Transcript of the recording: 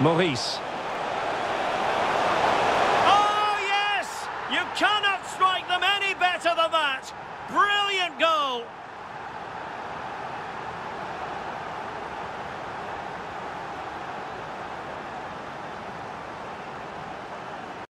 Maurice. Oh, yes! You cannot strike them any better than that! Brilliant goal!